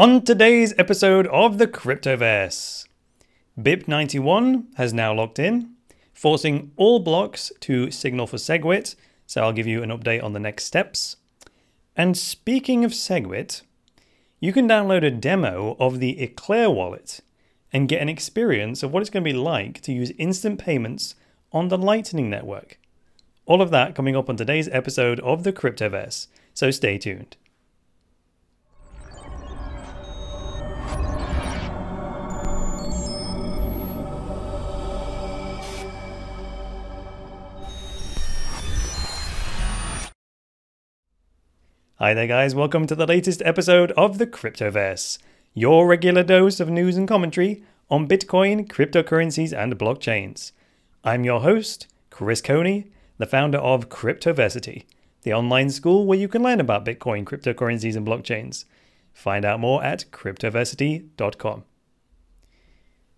On today's episode of the Cryptoverse, BIP91 has now locked in, forcing all blocks to signal for SegWit, so I'll give you an update on the next steps. And speaking of SegWit, you can download a demo of the Eclair wallet and get an experience of what it's going to be like to use instant payments on the Lightning Network. All of that coming up on today's episode of the Cryptoverse, so stay tuned. Hi there, guys. Welcome to the latest episode of the Cryptoverse, your regular dose of news and commentary on Bitcoin, cryptocurrencies, and blockchains. I'm your host, Chris Coney, the founder of Cryptoversity, the online school where you can learn about Bitcoin, cryptocurrencies, and blockchains. Find out more at cryptoversity.com.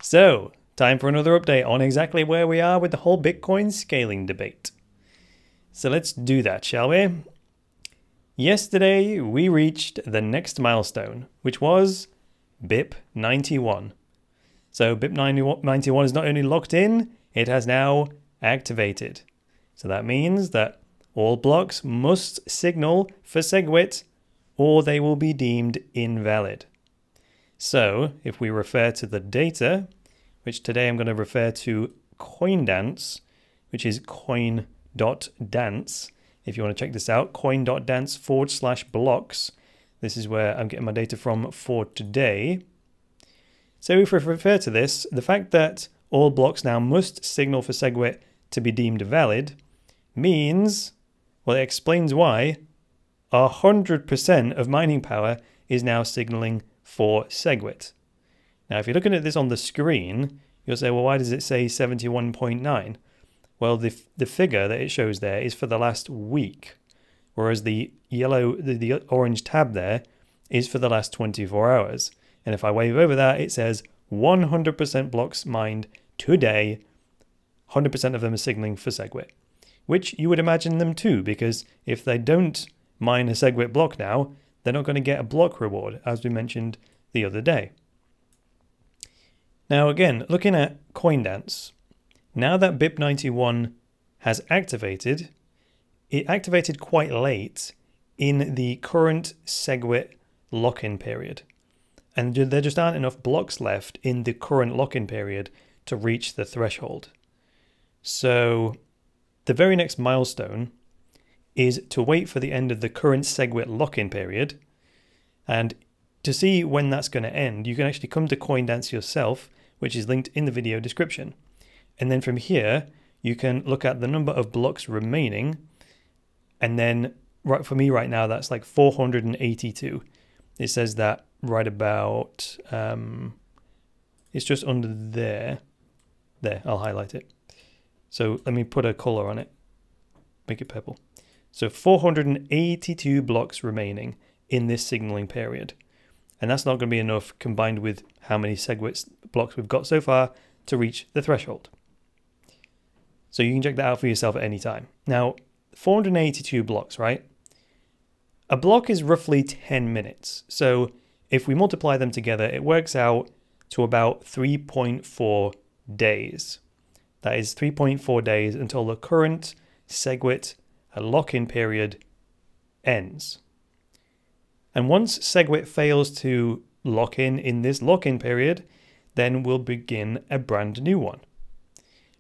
So, time for another update on exactly where we are with the whole Bitcoin scaling debate. So let's do that, shall we? Yesterday, we reached the next milestone, which was BIP 91. So BIP 91 is not only locked in, it has now activated. So that means that all blocks must signal for SegWit or they will be deemed invalid. So if we refer to the data, which today I'm going to refer to CoinDance, which is coin.dance, if you want to check this out, coin.dance forward slash blocks. This is where I'm getting my data from for today. So if we refer to this, the fact that all blocks now must signal for SegWit to be deemed valid means, well, it explains why 100% of mining power is now signaling for SegWit. Now, if you're looking at this on the screen, you'll say, well, why does it say 71.9? Well, the, the figure that it shows there is for the last week, whereas the yellow, the, the orange tab there is for the last 24 hours. And if I wave over that, it says 100% blocks mined today, 100% of them are signaling for SegWit, which you would imagine them to, because if they don't mine a SegWit block now, they're not going to get a block reward, as we mentioned the other day. Now, again, looking at CoinDance, now that BIP91 has activated, it activated quite late in the current SegWit lock-in period. And there just aren't enough blocks left in the current lock-in period to reach the threshold. So the very next milestone is to wait for the end of the current SegWit lock-in period. And to see when that's going to end, you can actually come to CoinDance yourself, which is linked in the video description. And then from here, you can look at the number of blocks remaining. And then right for me right now, that's like 482. It says that right about, um, it's just under there. There, I'll highlight it. So let me put a color on it, make it purple. So 482 blocks remaining in this signaling period. And that's not going to be enough combined with how many SegWit blocks we've got so far to reach the threshold. So you can check that out for yourself at any time. Now, 482 blocks, right? A block is roughly 10 minutes. So if we multiply them together, it works out to about 3.4 days. That is 3.4 days until the current SegWit lock-in period ends. And once SegWit fails to lock in in this lock-in period, then we'll begin a brand new one.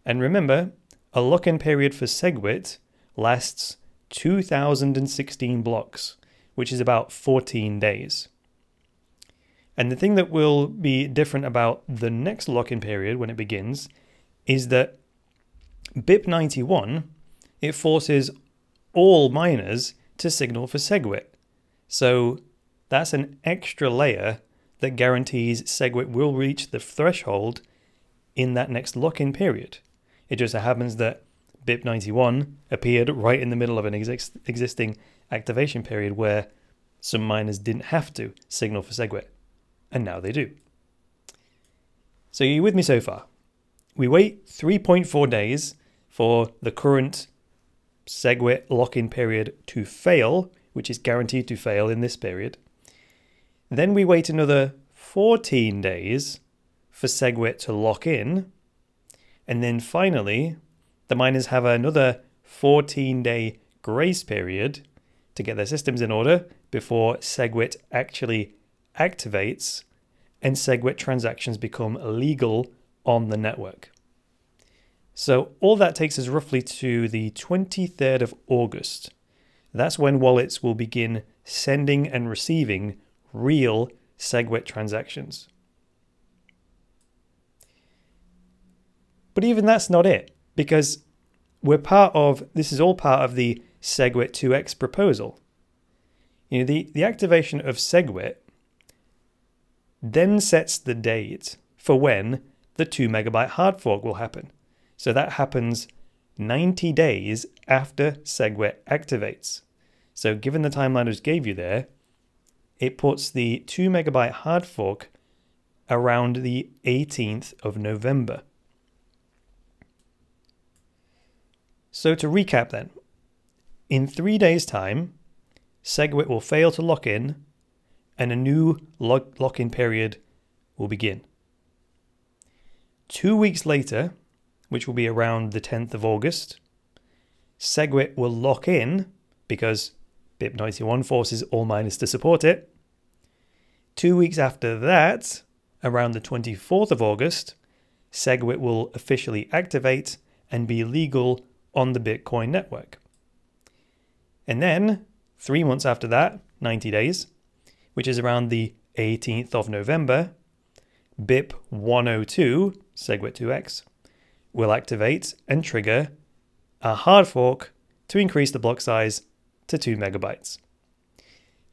And remember, a lock-in period for SegWit lasts 2016 blocks, which is about 14 days. And the thing that will be different about the next lock-in period when it begins is that BIP91, it forces all miners to signal for SegWit. So that's an extra layer that guarantees SegWit will reach the threshold in that next lock-in period. It just so happens that BIP91 appeared right in the middle of an existing activation period where some miners didn't have to signal for SegWit, and now they do. So you with me so far? We wait 3.4 days for the current SegWit lock-in period to fail, which is guaranteed to fail in this period. Then we wait another 14 days for SegWit to lock in. And then finally, the miners have another 14 day grace period to get their systems in order before SegWit actually activates and SegWit transactions become legal on the network. So all that takes us roughly to the 23rd of August. That's when wallets will begin sending and receiving real SegWit transactions. But even that's not it, because we're part of this is all part of the SegWit 2x proposal. You know, the, the activation of SegWit then sets the date for when the 2 megabyte hard fork will happen. So that happens 90 days after SegWit activates. So given the timeline I just gave you there, it puts the 2 megabyte hard fork around the 18th of November. So to recap then, in three days' time, SegWit will fail to lock in and a new lock in period will begin. Two weeks later, which will be around the 10th of August, SegWit will lock in because BIP91 forces all miners to support it. Two weeks after that, around the 24th of August, SegWit will officially activate and be legal on the Bitcoin network. And then, three months after that, 90 days, which is around the 18th of November, BIP 102, SegWit2x, will activate and trigger a hard fork to increase the block size to 2 megabytes.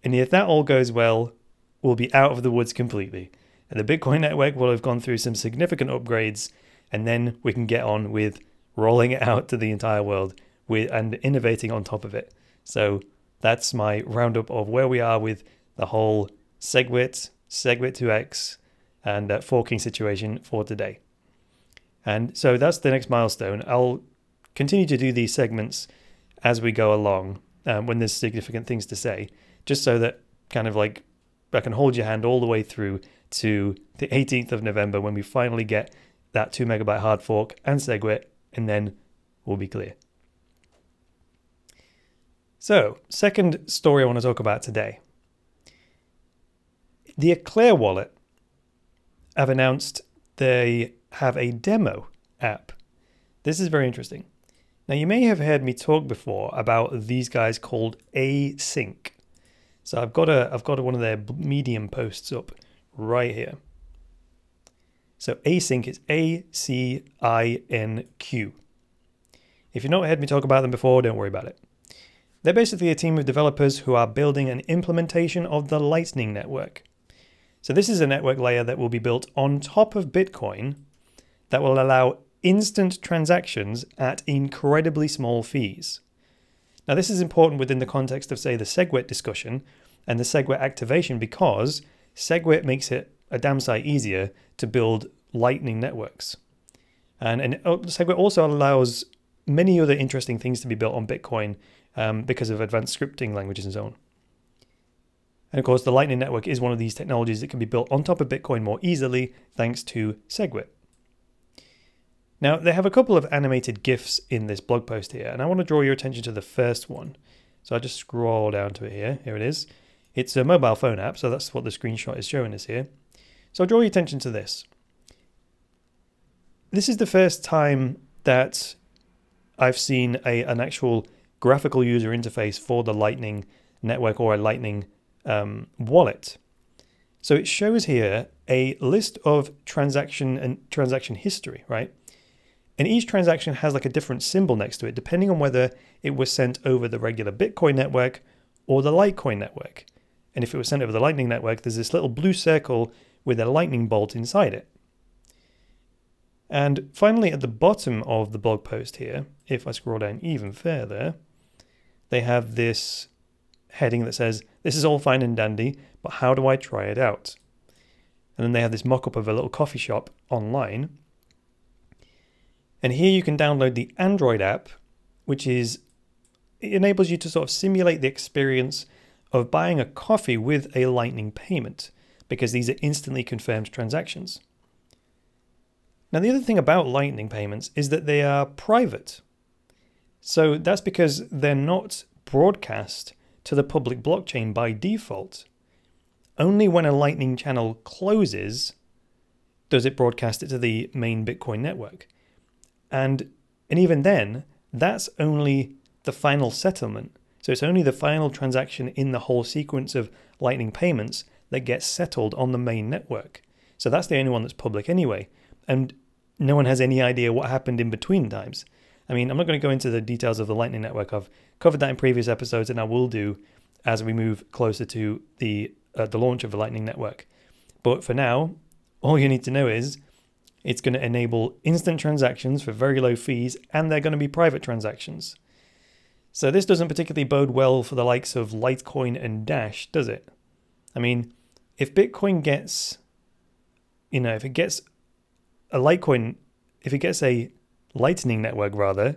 And if that all goes well, we'll be out of the woods completely. And the Bitcoin network will have gone through some significant upgrades, and then we can get on with rolling it out to the entire world with and innovating on top of it. So that's my roundup of where we are with the whole SegWit, SegWit2x, and uh, forking situation for today. And so that's the next milestone. I'll continue to do these segments as we go along um, when there's significant things to say, just so that kind of like I can hold your hand all the way through to the 18th of November when we finally get that 2 megabyte hard fork and SegWit, and then we'll be clear. So, second story I want to talk about today. The Eclair wallet have announced they have a demo app. This is very interesting. Now, you may have heard me talk before about these guys called ACINQ. So I've got a I've got one of their Medium posts up right here. So ACINQ is A C I N Q. If you've not heard me talk about them before, don't worry about it. They're basically a team of developers who are building an implementation of the Lightning Network. So this is a network layer that will be built on top of Bitcoin that will allow instant transactions at incredibly small fees. Now this is important within the context of say the SegWit discussion and the SegWit activation because SegWit makes it a damn sight easier to build lightning networks. And, and oh, SegWit also allows many other interesting things to be built on Bitcoin um, because of advanced scripting languages and so on. And of course, the Lightning Network is one of these technologies that can be built on top of Bitcoin more easily thanks to SegWit. Now, they have a couple of animated GIFs in this blog post here, and I want to draw your attention to the first one. So I just scroll down to it here. Here it is. It's a mobile phone app, so that's what the screenshot is showing us here. So I'll draw your attention to this. This is the first time that I've seen a, an actual graphical user interface for the Lightning network or a Lightning um, wallet. So it shows here a list of transaction and transaction history, right? And each transaction has like a different symbol next to it, depending on whether it was sent over the regular Bitcoin network or the Litecoin network. And if it was sent over the Lightning network, there's this little blue circle with a lightning bolt inside it. And finally, at the bottom of the blog post here, if I scroll down even further, they have this heading that says, This is all fine and dandy, but how do I try it out? And then they have this mock up of a little coffee shop online. And here you can download the Android app, which is it enables you to sort of simulate the experience of buying a coffee with a Lightning payment because these are instantly confirmed transactions. Now, the other thing about Lightning payments is that they are private. So that's because they're not broadcast to the public blockchain by default. Only when a Lightning channel closes does it broadcast it to the main Bitcoin network. And, and even then, that's only the final settlement. So it's only the final transaction in the whole sequence of Lightning payments that gets settled on the main network. So that's the only one that's public anyway. And no one has any idea what happened in between times. I mean, I'm not going to go into the details of the Lightning Network. I've covered that in previous episodes, and I will do as we move closer to the uh, the launch of the Lightning Network. But for now, all you need to know is it's going to enable instant transactions for very low fees, and they're going to be private transactions. So this doesn't particularly bode well for the likes of Litecoin and Dash, does it? I mean, if Bitcoin gets, you know, if it gets a Litecoin, if it gets a Lightning network rather,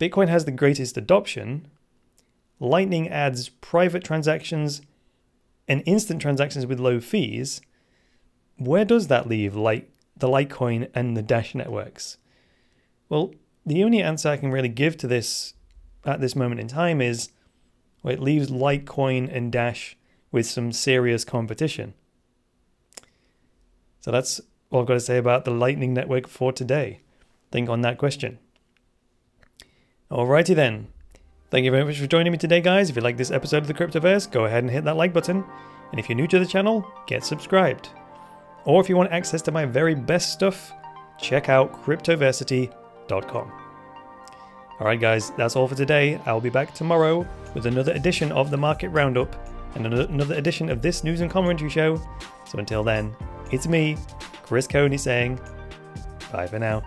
Bitcoin has the greatest adoption. Lightning adds private transactions and instant transactions with low fees. Where does that leave like the Litecoin and the Dash networks? Well, the only answer I can really give to this at this moment in time is well, it leaves Litecoin and Dash with some serious competition. So that's all I've got to say about the Lightning Network for today. Think on that question. Alrighty then. Thank you very much for joining me today, guys. If you like this episode of the Cryptoverse, go ahead and hit that like button. And if you're new to the channel, get subscribed. Or if you want access to my very best stuff, check out cryptoversity.com. Alright, guys, that's all for today. I'll be back tomorrow with another edition of the Market Roundup and another edition of this news and commentary show. So until then, it's me, Chris Coney saying bye for now.